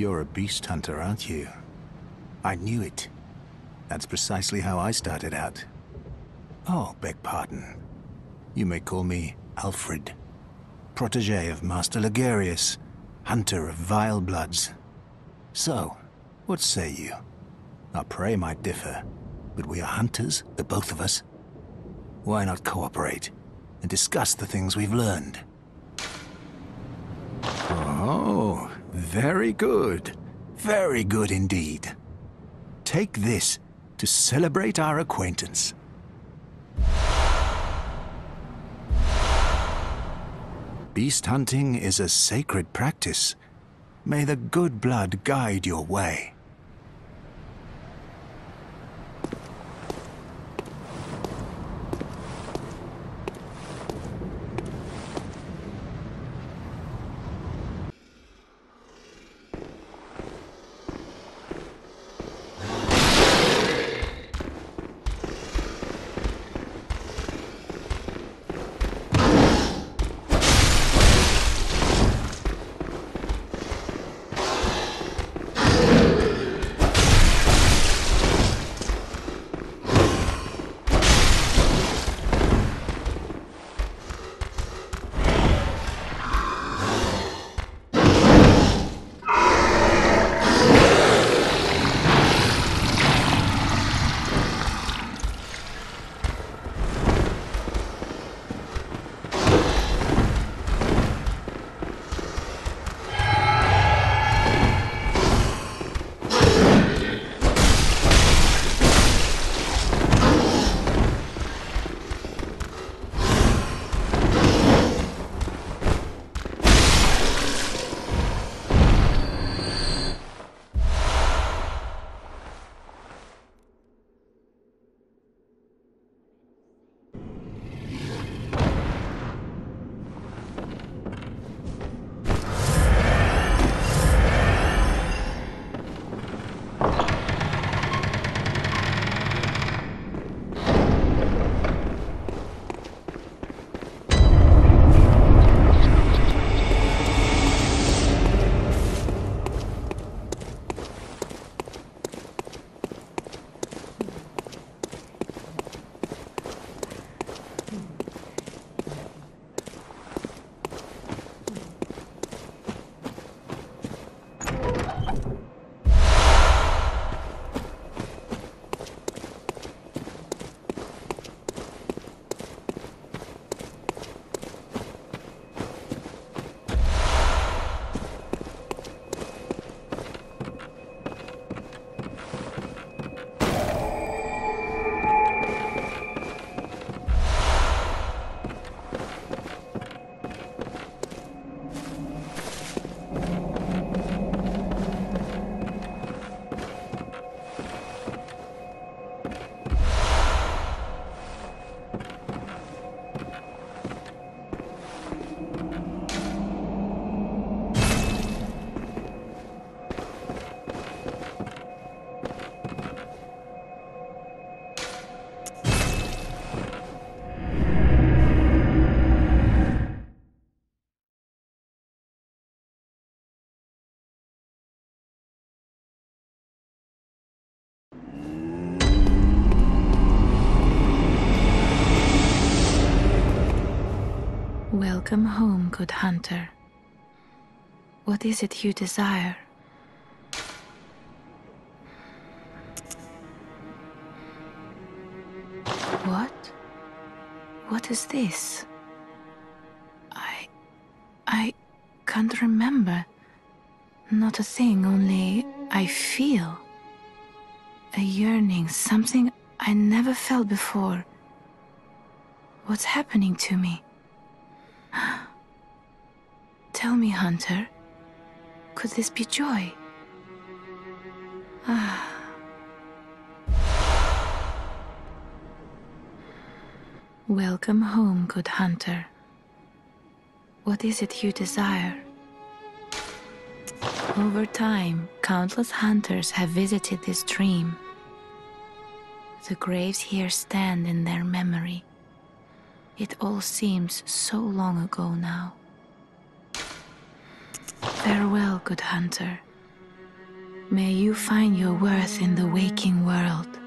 You're a beast hunter, aren't you? I knew it. That's precisely how I started out. Oh, beg pardon. You may call me Alfred. Protege of Master Logarius, hunter of vile bloods. So, what say you? Our prey might differ, but we are hunters, the both of us. Why not cooperate and discuss the things we've learned? Oh, very good. Very good indeed. Take this to celebrate our acquaintance. Beast hunting is a sacred practice. May the good blood guide your way. Welcome home, good hunter. What is it you desire? What? What is this? I. I can't remember. Not a thing, only I feel. A yearning, something I never felt before. What's happening to me? Tell me, Hunter, could this be joy? Ah. Welcome home, good hunter. What is it you desire? Over time, countless hunters have visited this dream. The graves here stand in their memory. It all seems so long ago now. Farewell, good hunter. May you find your worth in the waking world.